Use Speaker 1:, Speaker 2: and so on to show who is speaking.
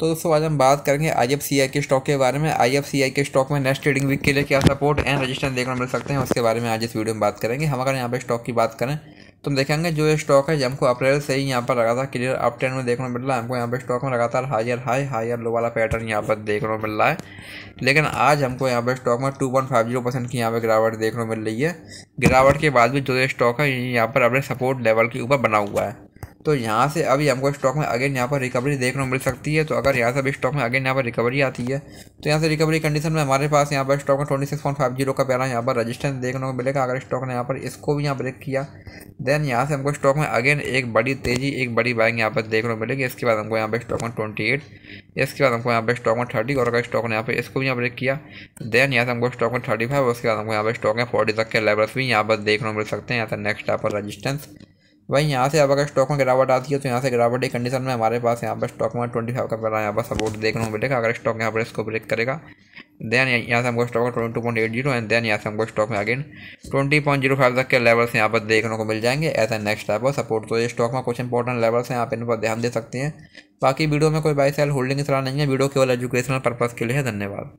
Speaker 1: तो दोस्तों आज हम बात करेंगे आई एफ़ सी आई के स्टॉक के बारे में। आई एफ़ सी आई के स्टॉक में नेक्स्ट ट्रेडिंग वीक के लिए क्या सपोर्ट एंड रजिस्टर देखने मिल सकते हैं, उसके बारे में आज इस वीडियो में बात करेंगे। हम अगर यहाँ पे स्टॉक की बात करें तो हम देखेंगे जो ये स्टॉक है हमको अप्रैल से ही यहाँ पर लगा था क्लियर अप ट्रेंड में देखने को मिल रहा है। हमको यहाँ पर स्टॉक में लगातार हायर हाई हायर लो वाला पैटर्न यहाँ पर देखने को मिल रहा है। लेकिन आज हमको यहाँ पर स्टॉक में two point five zero percent की यहाँ पर गिरावट देखने को मिल रही है। गिरावट के बाद भी जो ये स्टॉक है यहाँ पर अपने सपोर्ट लेवल के ऊपर बना हुआ है। तो यहाँ से अभी हमको स्टॉक में अगेन यहाँ पर रिकवरी देखने को मिल सकती है। तो अगर यहाँ से अभी स्टॉक में अगेन यहाँ पर रिकवरी आती है तो यहाँ से रिकवरी कंडीशन में हमारे पास यहाँ पर स्टॉक में twenty six point five zero का पहला यहाँ पर रजिस्टेंस देखने को मिलेगा। अगर स्टॉक ने यहाँ पर इसको भी यहाँ ब्रेक किया देन यहाँ से हमको स्टॉक में अगेन एक बड़ी तेज़ी, एक बड़ी बाइंग यहाँ पर देखने को मिलेगी। इसके बाद हमको यहाँ पर स्टॉक में ट्वेंटी एट इसके बाद हमको यहाँ पर स्टॉक में थर्टी और अगर स्टॉक ने यहाँ पर इसको भी यहाँ ब्रेक किया देन यहाँ से हमको स्टॉक में थर्टी फाइव उसके बाद हमको यहाँ पर स्टॉक में फोर्टी तक के लेवल्स भी यहाँ पर देखने को मिल सकते हैं। यहाँ से नेक्स्ट यहाँ पर रजिस्टेंस वहीं यहाँ से अब अगर स्टॉक में गिरावट आती है तो यहाँ से गिरावट की कंडीशन में हमारे पास यहाँ पर स्टॉक में ट्वेंटी फाइव का पहला यहाँ पर सपोर्ट देखने को मिलेगा अगर स्टॉक यहाँ पर इसको ब्रेक करेगा देन यहाँ से हमको stock twenty two point eight zero and then यहाँ से हमको स्टॉक में again twenty point zero five तक के लेवल्स यहाँ पर देखने को मिल जाएँगे as a next type of support तो ये स्टॉक में कुछ इंपॉर्टेंट लेवल्स हैं, आप इन पर ध्यान दे सकते हैं। बाकी वीडियो में कोई बाई सेल होल्डिंग की सलाह नहीं है। वीडियो केवल एजुकेशनल पर्पज़ के लिए है। धन्यवाद।